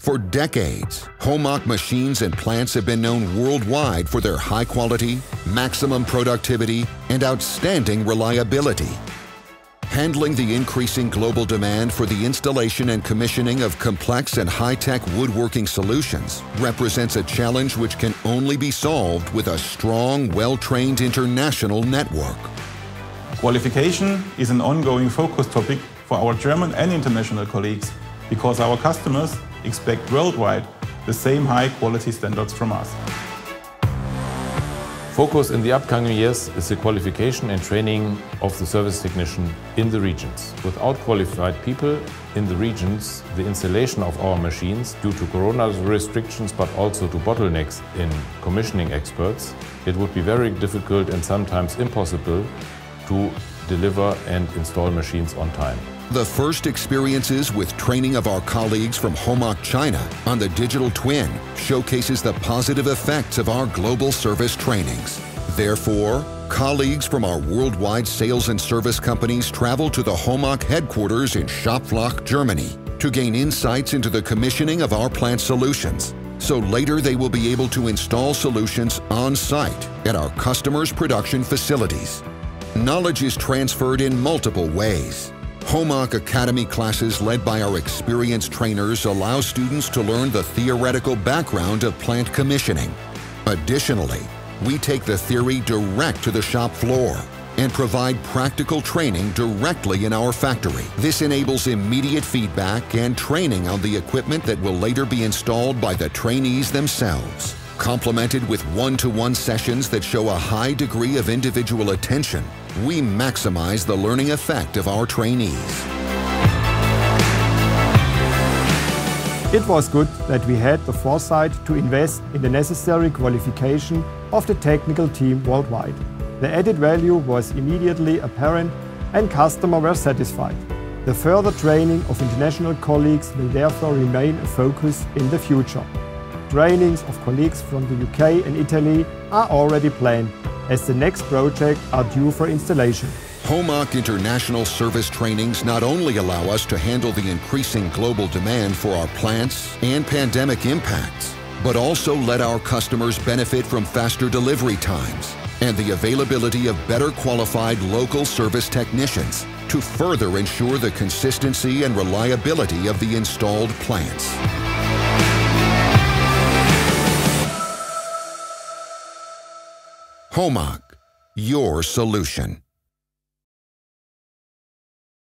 For decades, Homag machines and plants have been known worldwide for their high quality, maximum productivity, and outstanding reliability. Handling the increasing global demand for the installation and commissioning of complex and high-tech woodworking solutions represents a challenge which can only be solved with a strong, well-trained international network. Qualification is an ongoing focus topic for our German and international colleagues because our customers expect worldwide the same high quality standards from us. Focus in the upcoming years is the qualification and training of the service technician in the regions. Without qualified people in the regions, the installation of our machines, due to corona restrictions but also to bottlenecks in commissioning experts, it would be very difficult and sometimes impossible to deliver and install machines on time. The first experiences with training of our colleagues from Homag China on the digital twin showcases the positive effects of our global service trainings. Therefore, colleagues from our worldwide sales and service companies travel to the Homag headquarters in Schopfloch, Germany to gain insights into the commissioning of our plant solutions. So later they will be able to install solutions on site at our customers' production facilities. Knowledge is transferred in multiple ways. Homag Academy classes led by our experienced trainers allow students to learn the theoretical background of plant commissioning. Additionally, we take the theory direct to the shop floor and provide practical training directly in our factory. This enables immediate feedback and training on the equipment that will later be installed by the trainees themselves. Complemented with one-to-one -one sessions that show a high degree of individual attention, we maximize the learning effect of our trainees. It was good that we had the foresight to invest in the necessary qualification of the technical team worldwide. The added value was immediately apparent and customers were satisfied. The further training of international colleagues will therefore remain a focus in the future. Trainings of colleagues from the UK and Italy are already planned as the next project are due for installation. Homag International Service trainings not only allow us to handle the increasing global demand for our plants and pandemic impacts, but also let our customers benefit from faster delivery times and the availability of better qualified local service technicians to further ensure the consistency and reliability of the installed plants. Homag, your solution.